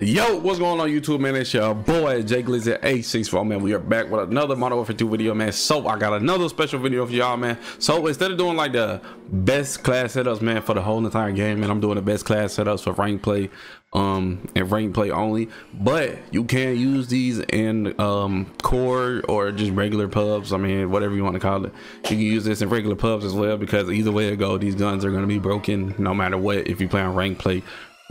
Yo, what's going on YouTube, man? It's your boy Jay Glizzy 864, man. We are back with another Modern Warfare 2 video, man. So I got another special video for y'all, man. So instead of doing like the best class setups, man, for the whole entire game, man, I'm doing the best class setups for rank play, um, and rank play only. But you can use these in um core or just regular pubs. I mean, whatever you want to call it. You can use this in regular pubs as well because either way it go, these guns are gonna be broken no matter what if you play on rank play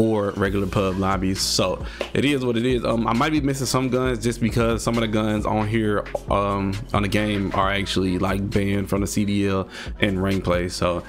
or regular pub lobbies. So it is what it is. Um i might be missing some guns just because some of the guns on here um on the game are actually like banned from the cdl and rank play so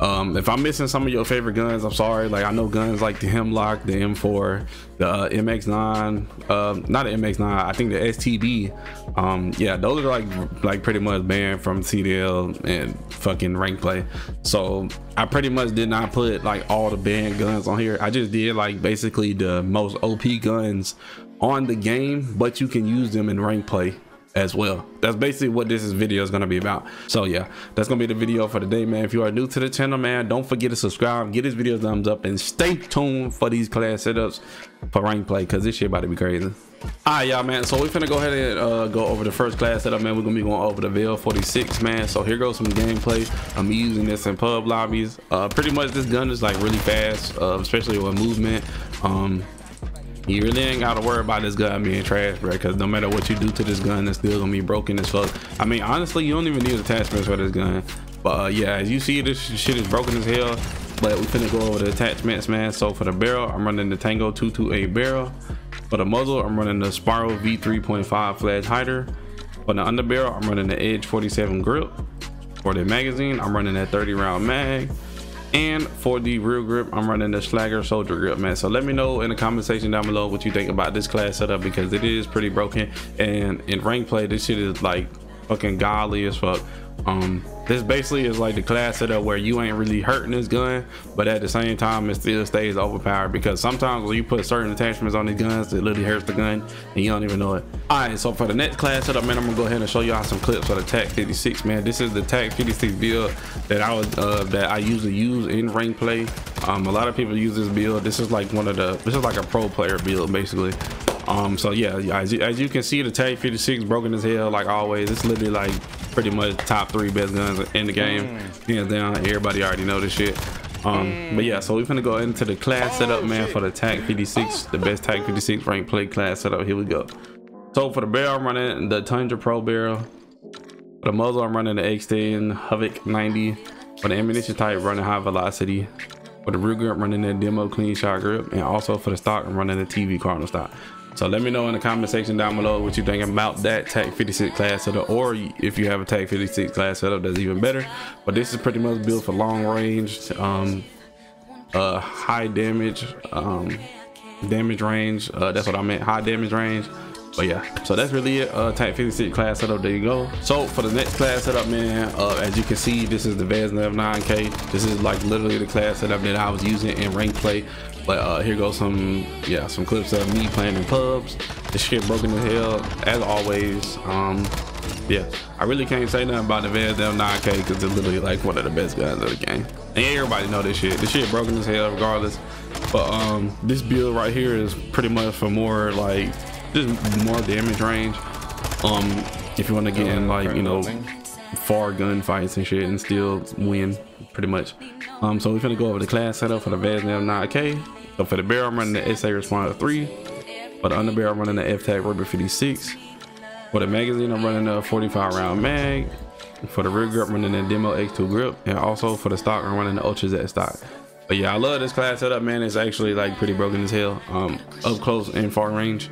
um if i'm missing some of your favorite guns i'm sorry. Like i know guns like the hemlock the m4 the uh, mx9 um not the mx9 i think the stb um yeah those are like like pretty much banned from cdl and fucking rank play so i pretty much did not put like all the banned guns on here. I just did like basically the most op guns on the game but you can use them in rank play as well. That's basically what this video is going to be about. So yeah that's gonna be the video for today man. If you are new to the channel man don't forget to subscribe get this video thumbs up and stay tuned for these class setups for rank play because this shit about to be crazy all right y'all man. So we're gonna go ahead and uh, go over the first class setup man. We're gonna be going over the Vel 46 man. So here goes some gameplay. I'm using this in pub lobbies. Uh pretty much this gun is like really fast uh, especially with movement. Um you really ain't gotta worry about this gun being trash bro because no matter what you do to this gun it's still gonna be broken as fuck. I mean honestly you don't even need attachments for this gun. But uh, yeah as you see this shit is broken as hell. But we finna go over the attachments man. So for the barrel i'm running the tango 228 barrel for the muzzle i'm running the spiral v3.5 flash hider. For the underbarrel i'm running the edge 47 grip. For the magazine i'm running that 30 round mag. And for the rear grip i'm running the Schlager soldier grip man. So let me know in the comment section down below what you think about this class setup because it is pretty broken. And in rank play this shit is like fucking godly as fuck. Um this basically is like the class setup where you ain't really hurting this gun but at the same time it still stays overpowered because sometimes when you put certain attachments on these guns it literally hurts the gun and you don't even know it. All right so for the next class setup man i'm gonna go ahead and show y'all some clips of the TAQ 56 man. This is the TAQ 56 build that i was uh that i usually use in rank play. Um a lot of people use this build. This is like one of the this is like a pro player build basically. Um so yeah as you, as you can see the TAQ 56 broken as hell like always. It's literally like pretty much top three best guns in the game. Mm. hands down everybody already know this shit. Um but yeah so we're gonna go into the class oh, setup man shit. for the TAQ 56 the best TAQ 56 rank play class setup. Here we go. So for the barrel i'm running the tundra pro barrel for the muzzle i'm running the x10 havoc 90 for the ammunition type running high velocity for the rear grip running the demo clean shot grip and also for the stock i'm running the tv cardinal stock so let me know in the comment section down below what you think about that TAQ 56 class setup, or if you have a TAQ 56 class setup, that's even better. But this is pretty much built for long range, um, uh, high damage, um, damage range. Uh, that's what I meant, high damage range. But yeah, so that's really it. Uh, TAQ 56 class setup. There you go. So for the next class setup, man, uh, as you can see, this is the Vaznev 9K. This is like literally the class setup that I was using in rank play but uh, here goes some, yeah, some clips of me playing in pubs. This shit broken as hell, as always. Um, yeah, I really can't say nothing about the Vaznev 9K because it's literally like one of the best guns of the game. And everybody know this shit. This shit broken as hell regardless. But um, this build right here is pretty much for more like just more damage range. Um, if you want to get in like you know far gunfights and shit and still win pretty much. Um, so we're gonna go over the class setup for the Vaznev 9K. So for the barrel, I'm running the SA Responder 3. For the underbarrel, I'm running the F-Tac Rubber 56. For the magazine, I'm running a 45 round mag. For the rear grip, I'm running the Demo X2 grip. And also for the stock, I'm running the Ultra Z stock. But yeah, I love this class setup, man. It's actually like pretty broken as hell. Um, up close and far range.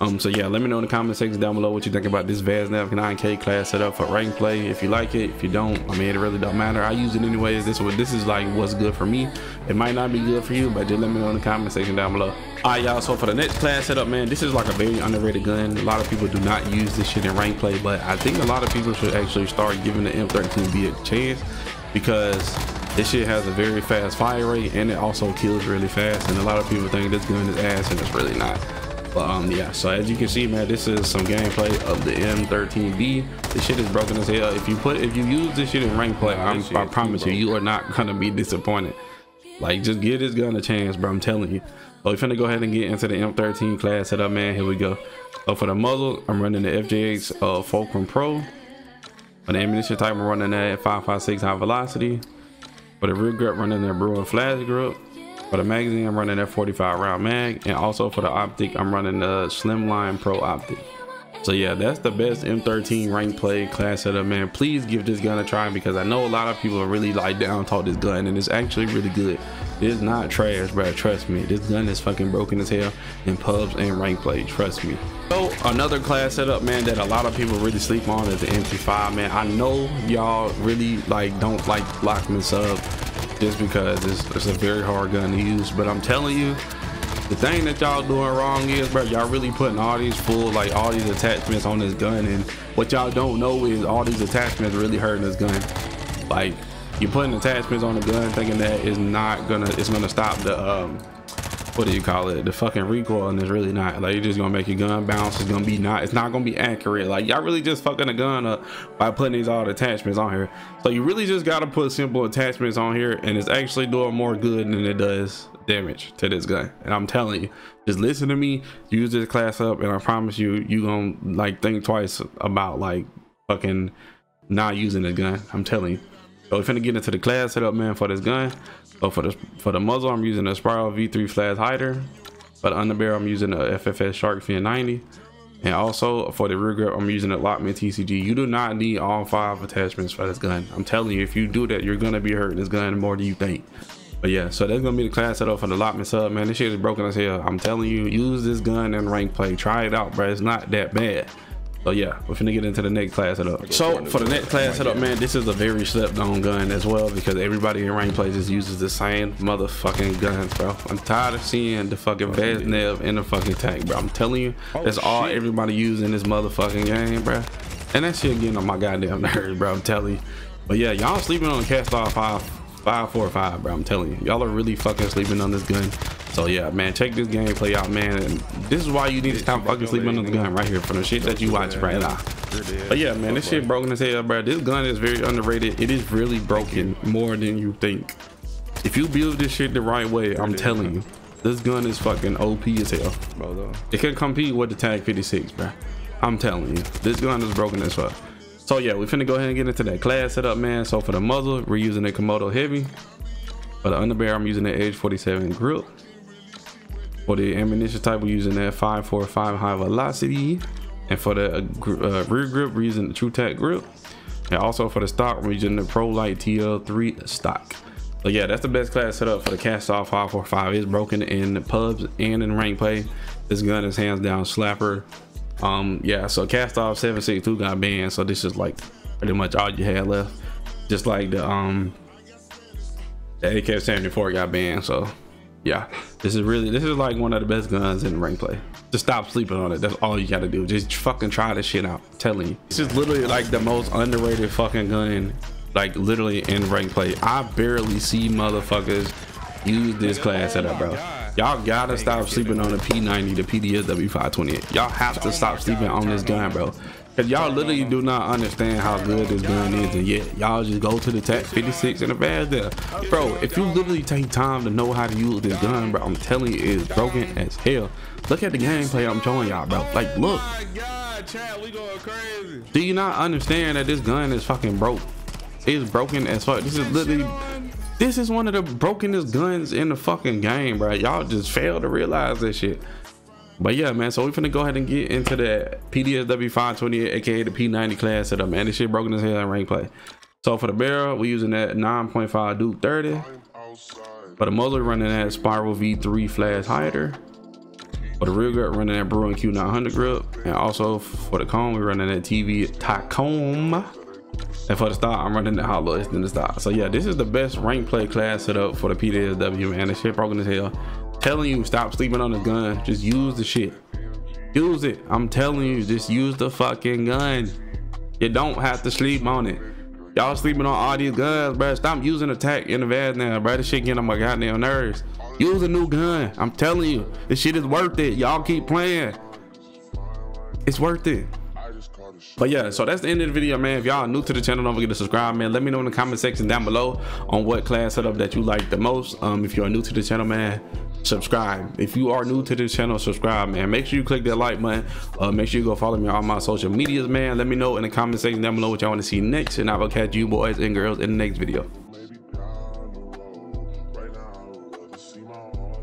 Um, so yeah, let me know in the comment section down below what you think about this Vaznev 9K class setup for rank play. If you like it, if you don't, I mean, it really don't matter. I use it anyways. This what this is like what's good for me. It might not be good for you, but just let me know in the comment section down below. All right, y'all. So for the next class setup, man, this is like a very underrated gun. A lot of people do not use this shit in rank play, but I think a lot of people should actually start giving the M13B a chance because this shit has a very fast fire rate and it also kills really fast. And a lot of people think this gun is ass and it's really not. But um, yeah, so as you can see, man, this is some gameplay of the M13B. This shit is broken as hell. If you put, if you use this shit in rank play, I'm, I promise you, you are not gonna be disappointed. Like, just give this gun a chance, bro. I'm telling you. So we finna go ahead and get into the M13 class setup, man. Here we go. So for the muzzle, I'm running the FJ8 uh, Fulcrum Pro. For the ammunition type, I'm running that at 556 high velocity. For the rear grip, running that Bruen flash grip. For the magazine, I'm running that 45 round mag. And also for the optic, I'm running the Slimline Pro optic. So yeah, that's the best M13 rank play class setup, man. Please give this gun a try because I know a lot of people are really like down talk this gun and it's actually really good. It's not trash, bro. Trust me. This gun is fucking broken as hell in pubs and rank play. Trust me. So another class setup, man, that a lot of people really sleep on is the MP5, man. I know y'all really like don't like Lachmann sub just because it's, it's a very hard gun to use, but I'm telling you, the thing that y'all doing wrong is bro y'all really putting all these full like all these attachments on this gun. And what y'all don't know is all these attachments really hurting this gun. Like you're putting attachments on the gun thinking that it's not gonna it's gonna stop the um what do you call it. The fucking recoil and it's really not like you're just gonna make your gun bounce. It's gonna be not it's not gonna be accurate. Like y'all really just fucking the gun up by putting these all attachments on here. So you really just gotta put simple attachments on here and it's actually doing more good than it does damage to this gun. And i'm telling you just listen to me use this class up and i promise you you gonna like think twice about like fucking not using the gun. I'm telling you so we're finna get into the class setup man for this gun so for the for the muzzle i'm using a spiral v3 flash hider for the underbarrel i'm using a FSS Sharkfin 90 and also for the rear grip i'm using a Lachmann TCG you do not need all five attachments for this gun i'm telling you if you do that you're gonna be hurting this gun more than you think but yeah, so that's gonna be the class setup for the Lachmann sub, man. This shit is broken as hell. I'm telling you, use this gun in rank play. Try it out, bro. It's not that bad. So yeah, we're finna get into the next class setup. So for the next class setup, man, this is a very slept on gun as well because everybody in rank just uses the same motherfucking guns, bro. I'm tired of seeing the fucking Vaznev in the fucking tank, bro. I'm telling you, oh, that's all everybody using in this motherfucking game, bro. And that shit getting on my goddamn nerves, bro. I'm telling you. But yeah, y'all sleeping on the Kastov 5 five four five bro i'm telling you y'all are really fucking sleeping on this gun so yeah man check this gameplay out man. And this is why you need to stop fucking sleeping on the gun right here for the shit that you watch right now but yeah man this shit broken as hell bro this gun is very underrated. It is really broken more than you think. If you build this shit the right way i'm telling you this gun is fucking op as hell. It can compete with the TAQ 56 bro i'm telling you this gun is broken as fuck. So yeah, we finna go ahead and get into that class setup, man. So for the muzzle, we're using a Komodo Heavy. For the underbarrel, I'm using the Edge 47 grip. For the ammunition type, we're using that 545 high velocity. And for the uh, uh, rear grip, we're using the TruTac grip. And also for the stock, we're using the ProLite TL3 stock. So yeah, that's the best class setup for the Kastov 545. It's broken in pubs and in rank play. This gun is hands down slapper um yeah so Kastov 762 got banned so this is like pretty much all you had left just like the um the AK-74 got banned so yeah. This is really this is like one of the best guns in rank play. Just stop sleeping on it. That's all you gotta do. Just fucking try this shit out. I'm telling you. This is literally like the most underrated fucking gun like literally in rank play. I barely see motherfuckers use this class setup bro. Y'all gotta stop sleeping on the P90, the PDSW 528. Y'all have to stop sleeping on this gun, bro. Cause y'all literally do not understand how good this gun is, and yet y'all just go to the TAQ 56 and the bad there. Bro, if you literally take time to know how to use this gun, bro, I'm telling you, it's broken as hell. Look at the gameplay I'm showing y'all, bro. Like, look. Do you not understand that this gun is fucking broke? It's broken as fuck. This is literally this is one of the brokenest guns in the fucking game, bro. Y'all just fail to realize this shit. But yeah, man, so we're finna go ahead and get into the PDSW 528, aka the P90 class setup, man. This shit broken as hell in rank play. So for the barrel, we're using that 9.5 Duke 30. For the muzzle, running that Spiral V3 flash hider. For the rear grip, running that Bruen Q900 grip. And also for the cone, we're running that TV Tacom and for the stock, I'm running the hollow in the stock. So yeah, this is the best rank play class setup for the PDSW, man. This shit broken as hell. Telling you, stop sleeping on the gun. Just use the shit. Use it. I'm telling you, just use the fucking gun. You don't have to sleep on it. Y'all sleeping on all these guns, bro. Stop using attack in the Vaznev, bro. This shit getting on my goddamn nerves. Use a new gun. I'm telling you, this shit is worth it. Y'all keep playing. It's worth it. But yeah so that's the end of the video man. If y'all are new to the channel don't forget to subscribe man. Let me know in the comment section down below on what class setup that you like the most. Um if you're new to the channel man subscribe. If you are new to this channel subscribe man. Make sure you click that like button. Uh make sure you go follow me on all my social medias man. Let me know in the comment section down below what y'all want to see next and i will catch you boys and girls in the next video